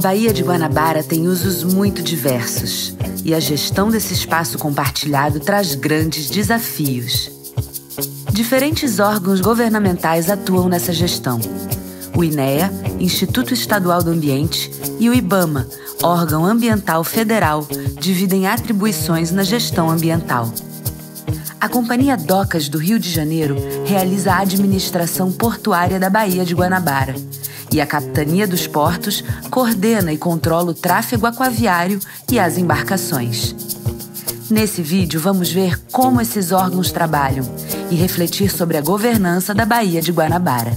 Baía de Guanabara tem usos muito diversos e a gestão desse espaço compartilhado traz grandes desafios. Diferentes órgãos governamentais atuam nessa gestão. O INEA, Instituto Estadual do Ambiente, e o IBAMA, órgão ambiental federal, dividem atribuições na gestão ambiental. A Companhia Docas do Rio de Janeiro realiza a administração portuária da Baía de Guanabara e a Capitania dos Portos coordena e controla o tráfego aquaviário e as embarcações. Nesse vídeo, vamos ver como esses órgãos trabalham e refletir sobre a governança da Baía de Guanabara.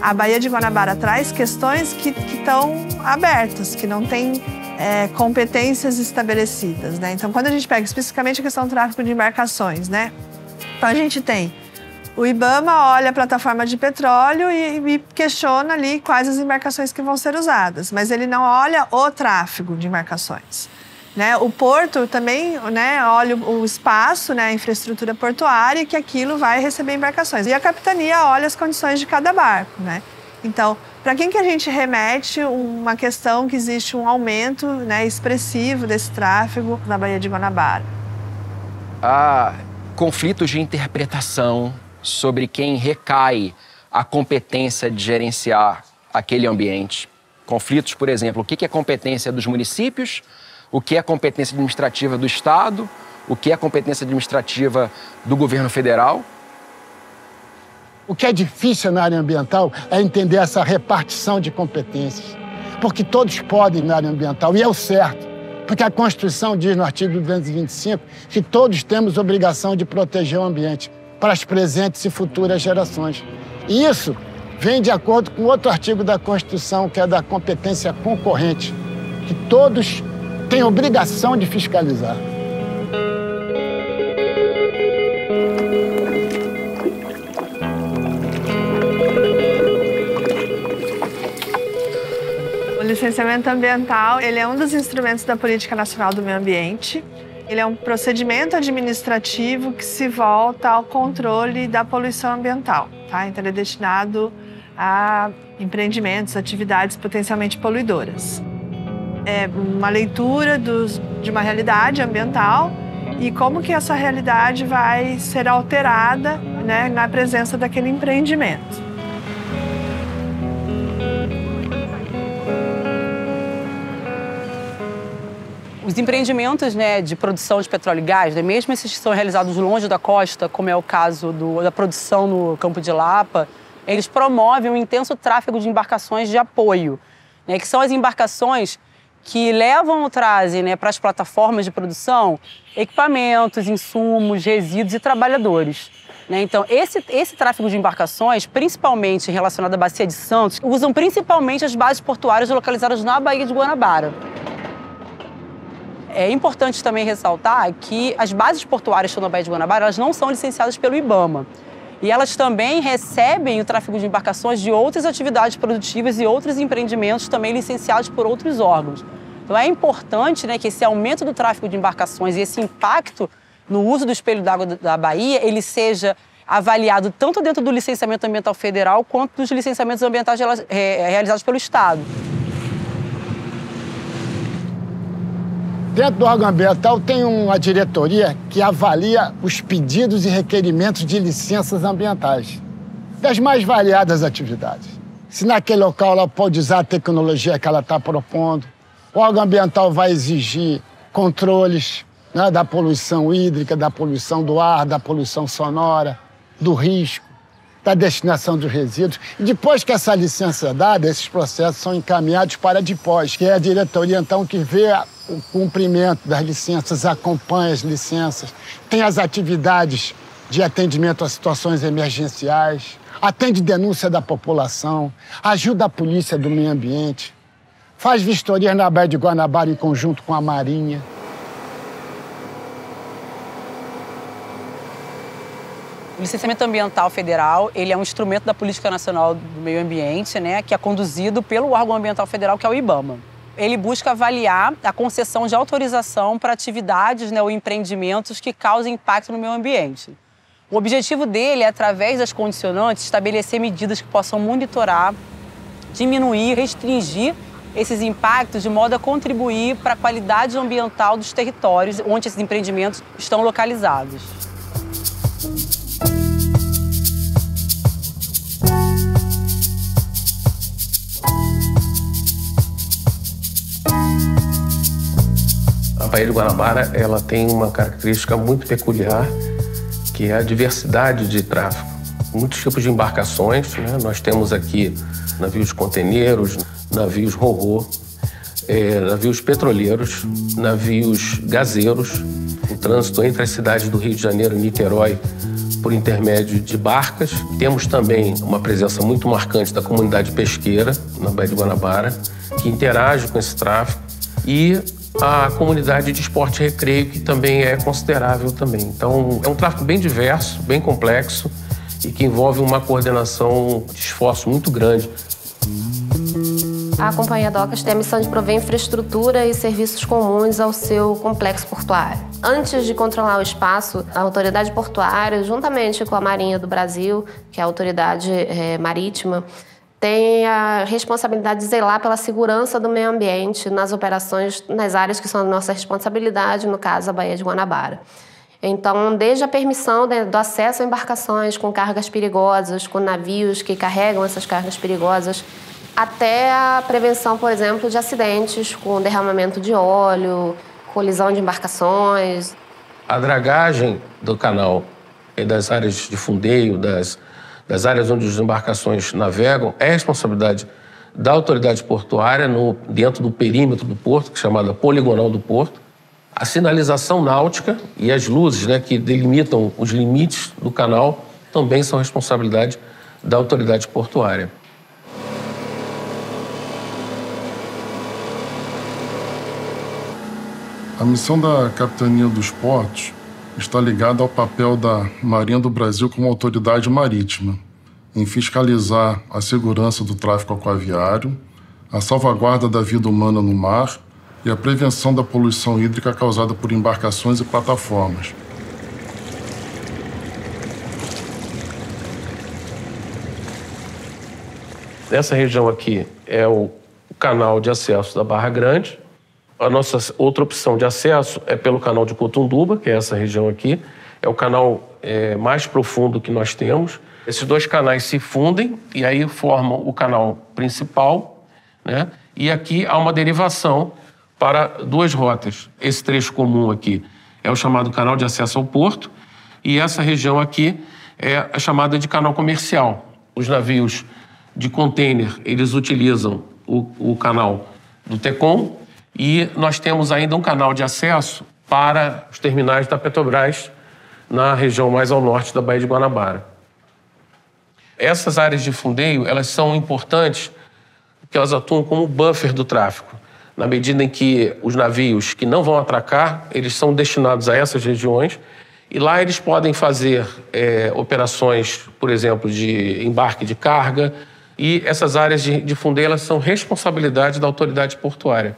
A Baía de Guanabara traz questões que estão abertas, que não têm é, competências estabelecidas. Né? Então, quando a gente pega especificamente a questão do tráfico de embarcações, né? então a gente tem o IBAMA olha a plataforma de petróleo e, e, questiona ali quais as embarcações que vão ser usadas, mas ele não olha o tráfego de embarcações. Né? O porto também né, olha o espaço, né, a infraestrutura portuária, que aquilo vai receber embarcações. E a capitania olha as condições de cada barco. Né? Então, para quem que a gente remete uma questão que existe um aumento né, expressivo desse tráfego na Baía de Guanabara? Há conflitos de interpretação sobre quem recai a competência de gerenciar aquele ambiente. Conflitos, por exemplo, o que é competência dos municípios o que é competência administrativa do Estado, o que é competência administrativa do governo federal. O que é difícil na área ambiental é entender essa repartição de competências, porque todos podem na área ambiental, e é o certo, porque a Constituição diz no artigo 225 que todos temos obrigação de proteger o ambiente para as presentes e futuras gerações. E isso vem de acordo com outro artigo da Constituição, que é da competência concorrente, que todos tem obrigação de fiscalizar. O licenciamento ambiental ele é um dos instrumentos da Política Nacional do Meio Ambiente. Ele é um procedimento administrativo que se volta ao controle da poluição ambiental. Tá? Então, ele é destinado a empreendimentos, atividades potencialmente poluidoras é, uma leitura dos, de uma realidade ambiental e como que essa realidade vai ser alterada né, na presença daquele empreendimento. Os empreendimentos né, de produção de petróleo e gás, né, mesmo esses que são realizados longe da costa, como é o caso do, da produção no Campo de Lapa, eles promovem um intenso tráfego de embarcações de apoio, né, que são as embarcações que levam ou trazem né, para as plataformas de produção equipamentos, insumos, resíduos e trabalhadores. Né? Então, esse, esse tráfego de embarcações, principalmente relacionado à Bacia de Santos, usam principalmente as bases portuárias localizadas na Baía de Guanabara. É importante também ressaltar que as bases portuárias que estão na Baía de Guanabara elas não são licenciadas pelo IBAMA. E elas também recebem o tráfego de embarcações de outras atividades produtivas e outros empreendimentos também licenciados por outros órgãos. Então é importante né, que esse aumento do tráfego de embarcações e esse impacto no uso do espelho d'água da Bahia, ele seja avaliado tanto dentro do licenciamento ambiental federal quanto dos licenciamentos ambientais realizados pelo Estado. Dentro do órgão ambiental tem uma diretoria que avalia os pedidos e requerimentos de licenças ambientais das mais variadas atividades. Se naquele local ela pode usar a tecnologia que ela está propondo, o órgão ambiental vai exigir controles né, da poluição hídrica, da poluição do ar, da poluição sonora, do risco, da destinação dos resíduos. E depois que essa licença é dada, esses processos são encaminhados para a que é a diretoria então que vê o cumprimento das licenças, acompanha as licenças, tem as atividades de atendimento a situações emergenciais, atende denúncia da população, ajuda a polícia do meio ambiente, faz vistorias na Baía de Guanabara em conjunto com a Marinha. O licenciamento ambiental federal, ele é um instrumento da Política Nacional do Meio Ambiente, né, que é conduzido pelo órgão ambiental federal, que é o IBAMA. Ele busca avaliar a concessão de autorização para atividades né, ou empreendimentos que causem impacto no meio ambiente. O objetivo dele é, através das condicionantes, estabelecer medidas que possam monitorar, diminuir, restringir esses impactos de modo a contribuir para a qualidade ambiental dos territórios onde esses empreendimentos estão localizados. A Baía de Guanabara ela tem uma característica muito peculiar, que é a diversidade de tráfego. Muitos tipos de embarcações, né? nós temos aqui navios conteneiros, navios ro é, navios petroleiros, navios gazeiros, o trânsito entre as cidades do Rio de Janeiro e Niterói por intermédio de barcas. Temos também uma presença muito marcante da comunidade pesqueira na Baía de Guanabara, que interage com esse tráfego, e a comunidade de esporte e recreio, que também é considerável também. Então, é um tráfego bem diverso, bem complexo e que envolve uma coordenação de esforço muito grande a Companhia Docas tem a missão de prover infraestrutura e serviços comuns ao seu complexo portuário. Antes de controlar o espaço, a autoridade portuária, juntamente com a Marinha do Brasil, que é a autoridade é, marítima, tem a responsabilidade de zelar pela segurança do meio ambiente nas operações, nas áreas que são a nossa responsabilidade, no caso, a Baía de Guanabara. Então, desde a permissão do acesso a embarcações com cargas perigosas, com navios que carregam essas cargas perigosas, até a prevenção, por exemplo, de acidentes com derramamento de óleo, colisão de embarcações. A dragagem do canal e das áreas de fundeio, das, das áreas onde as embarcações navegam, é responsabilidade da autoridade portuária no, dentro do perímetro do porto, que é chamada poligonal do porto. A sinalização náutica e as luzes né, que delimitam os limites do canal também são responsabilidade da autoridade portuária. A missão da Capitania dos Portos está ligada ao papel da Marinha do Brasil como autoridade marítima, em fiscalizar a segurança do tráfego aquaviário, a salvaguarda da vida humana no mar e a prevenção da poluição hídrica causada por embarcações e plataformas. Essa região aqui é o canal de acesso da Barra Grande, a nossa outra opção de acesso é pelo canal de Cotunduba, que é essa região aqui. É o canal é, mais profundo que nós temos. Esses dois canais se fundem e aí formam o canal principal, né? E aqui há uma derivação para duas rotas. Esse trecho comum aqui é o chamado canal de acesso ao porto e essa região aqui é a chamada de canal comercial. Os navios de container, eles utilizam o, o canal do Tecom e nós temos ainda um canal de acesso para os terminais da Petrobras na região mais ao norte da Baía de Guanabara. Essas áreas de fundeio, elas são importantes porque elas atuam como buffer do tráfego. Na medida em que os navios que não vão atracar, eles são destinados a essas regiões e lá eles podem fazer é, operações, por exemplo, de embarque de carga e essas áreas de, de fundeio, são responsabilidade da autoridade portuária.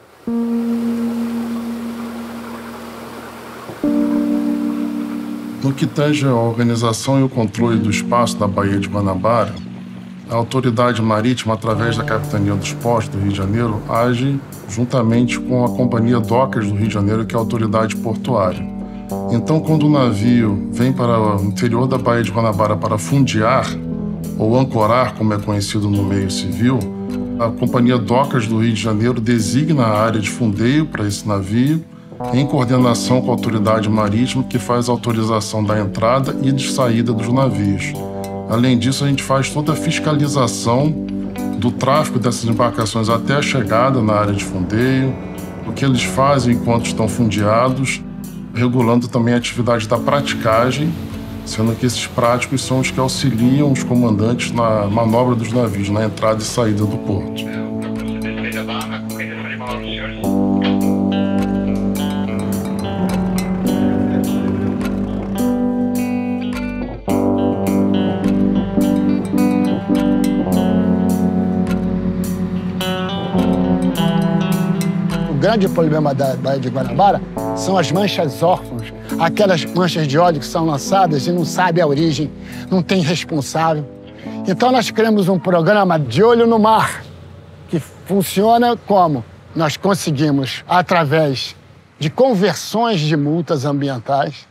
No que tange a organização e o controle do espaço da Baía de Guanabara, a autoridade marítima, através da Capitania dos Portos do Rio de Janeiro, age juntamente com a Companhia Docas do Rio de Janeiro, que é a autoridade portuária. Então, quando o navio vem para o interior da Baía de Guanabara para fundear, ou ancorar, como é conhecido no meio civil, a Companhia Docas do Rio de Janeiro designa a área de fundeio para esse navio, em coordenação com a autoridade marítima que faz a autorização da entrada e de saída dos navios. Além disso, a gente faz toda a fiscalização do tráfego dessas embarcações até a chegada na área de fundeio, o que eles fazem enquanto estão fundeados, regulando também a atividade da praticagem sendo que esses práticos são os que auxiliam os comandantes na manobra dos navios, na entrada e saída do porto. Grande problema da Baía de Guanabara são as manchas órfãs, aquelas manchas de óleo que são lançadas e não sabe a origem, não tem responsável. Então nós criamos um programa de olho no mar, que funciona como? Nós conseguimos, através de conversões de multas ambientais,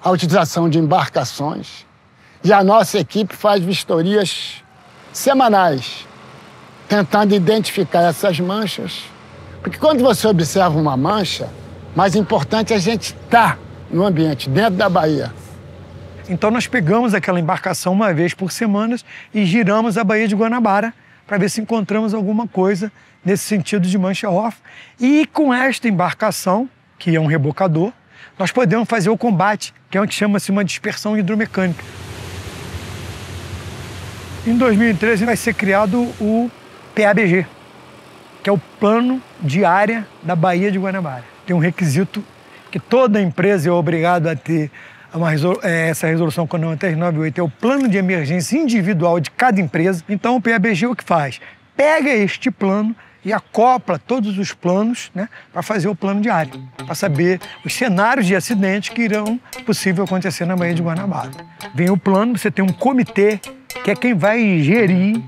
a utilização de embarcações, e a nossa equipe faz vistorias semanais, tentando identificar essas manchas. Porque quando você observa uma mancha, mais importante é a gente estar tá no ambiente, dentro da Bahia. Então nós pegamos aquela embarcação uma vez por semana e giramos a Baía de Guanabara para ver se encontramos alguma coisa nesse sentido de mancha off. E com esta embarcação, que é um rebocador, nós podemos fazer o combate, que é o que chama-se uma dispersão hidromecânica. Em 2013 vai ser criado o PABG, que é o Plano de Área da Baía de Guanabara. Tem um requisito que toda empresa é obrigada a ter uma, é, essa resolução com 398 é o plano de emergência individual de cada empresa. Então o PABG o que faz? Pega este plano e acopla todos os planos né, para fazer o plano de área, para saber os cenários de acidentes que irão possível acontecer na Baía de Guanabara. Vem o plano, você tem um comitê que é quem vai gerir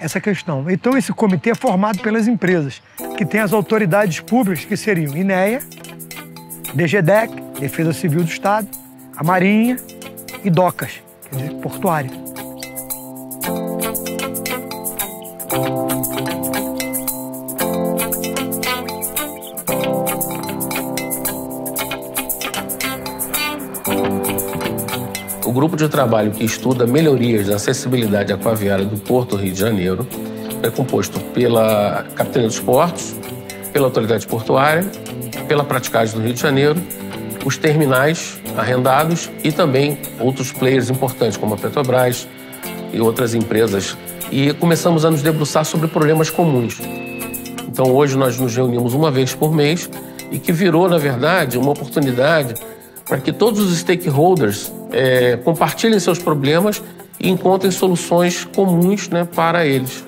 essa questão. Então, esse comitê é formado pelas empresas, que tem as autoridades públicas, que seriam INEA, DGDEC, Defesa Civil do Estado, a Marinha e DOCAS, quer dizer, portuária. Grupo de trabalho que estuda melhorias da acessibilidade aquaviária do Porto Rio de Janeiro é composto pela Capitania dos Portos, pela Autoridade Portuária, pela Praticagem do Rio de Janeiro, os terminais arrendados e também outros players importantes, como a Petrobras e outras empresas. E começamos a nos debruçar sobre problemas comuns. Então, hoje nós nos reunimos uma vez por mês e que virou, na verdade, uma oportunidade para que todos os stakeholders é, compartilhem seus problemas e encontrem soluções comuns né, para eles.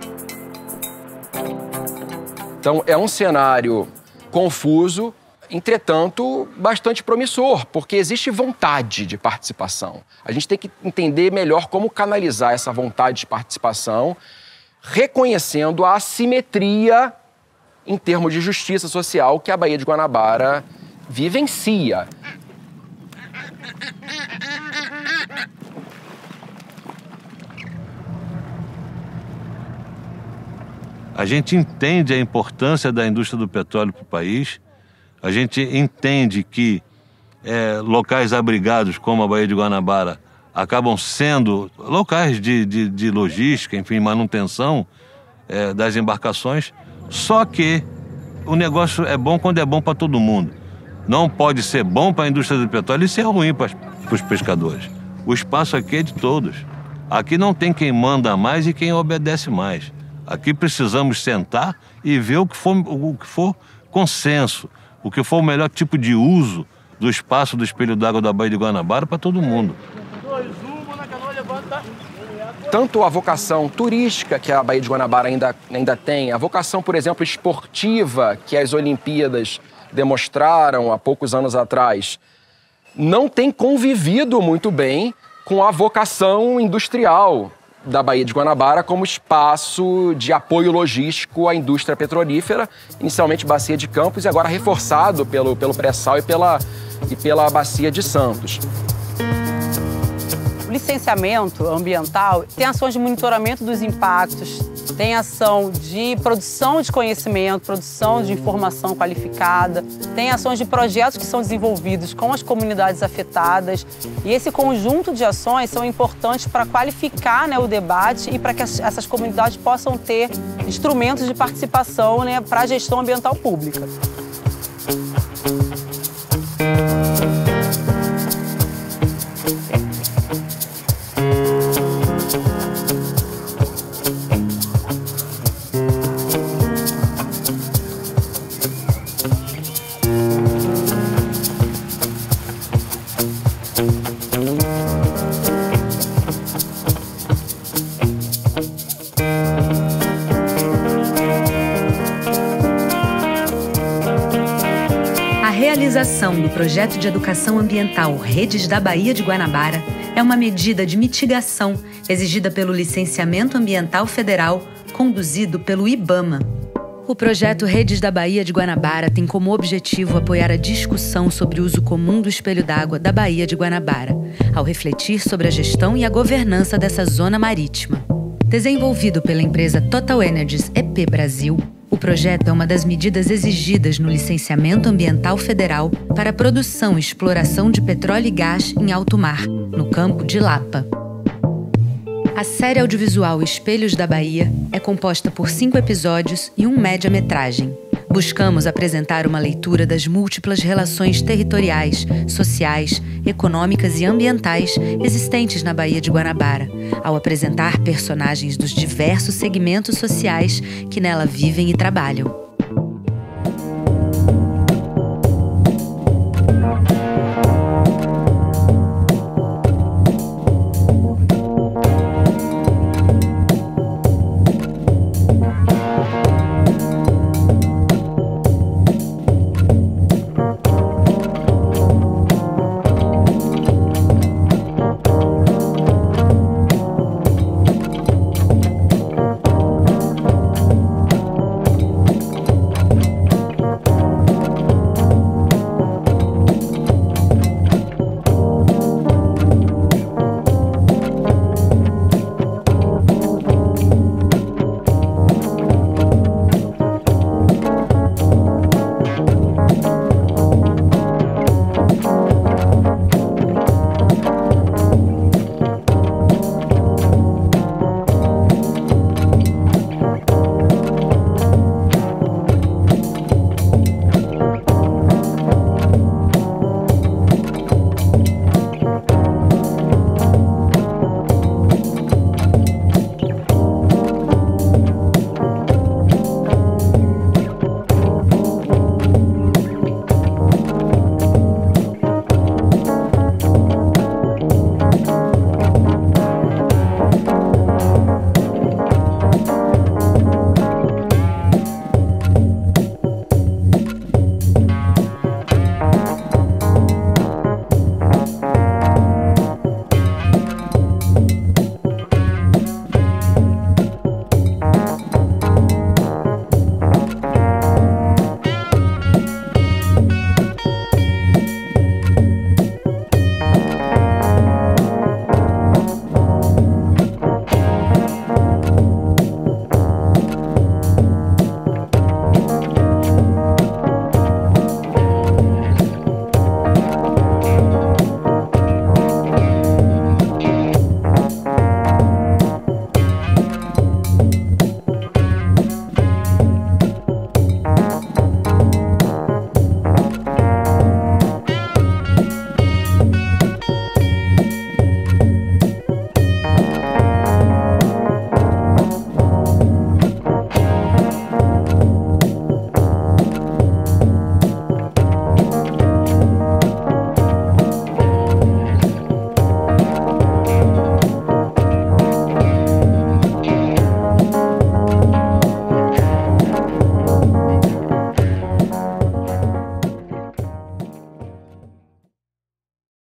Então, é um cenário confuso, entretanto, bastante promissor, porque existe vontade de participação. A gente tem que entender melhor como canalizar essa vontade de participação, reconhecendo a assimetria em termos de justiça social que a Baía de Guanabara vivencia. A gente entende a importância da indústria do petróleo para o país, a gente entende que é, locais abrigados como a Baía de Guanabara acabam sendo locais de, de, de logística, enfim, manutenção é, das embarcações, só que o negócio é bom quando é bom para todo mundo. Não pode ser bom para a indústria do petróleo e ser ruim para os pescadores. O espaço aqui é de todos. Aqui não tem quem manda mais e quem obedece mais. Aqui precisamos sentar e ver o que for, o que for consenso, o que for o melhor tipo de uso do espaço do espelho d'água da Baía de Guanabara para todo mundo. Tanto a vocação turística que a Baía de Guanabara ainda, ainda tem, a vocação, por exemplo, esportiva que as Olimpíadas demonstraram há poucos anos atrás, não tem convivido muito bem com a vocação industrial da Baía de Guanabara como espaço de apoio logístico à indústria petrolífera, inicialmente Bacia de Campos e agora reforçado pelo, pelo pré-sal e pela, e pela Bacia de Santos. O licenciamento ambiental tem ações de monitoramento dos impactos, tem ação de produção de conhecimento, produção de informação qualificada, tem ações de projetos que são desenvolvidos com as comunidades afetadas. E esse conjunto de ações são importantes para qualificar né, o debate e para que essas comunidades possam ter instrumentos de participação né, para a gestão ambiental pública. Projeto de educação ambiental Redes da Baía de Guanabara é uma medida de mitigação exigida pelo Licenciamento Ambiental Federal, conduzido pelo IBAMA. O projeto Redes da Baía de Guanabara tem como objetivo apoiar a discussão sobre o uso comum do espelho d'água da Baía de Guanabara, ao refletir sobre a gestão e a governança dessa zona marítima. Desenvolvido pela empresa Total Energies EP Brasil, o projeto é uma das medidas exigidas no licenciamento ambiental federal para a produção e exploração de petróleo e gás em alto mar, no campo de Lapa. A série audiovisual Espelhos da Bahia é composta por cinco episódios e um média-metragem. Buscamos apresentar uma leitura das múltiplas relações territoriais, sociais, econômicas e ambientais existentes na Baía de Guanabara, ao apresentar personagens dos diversos segmentos sociais que nela vivem e trabalham.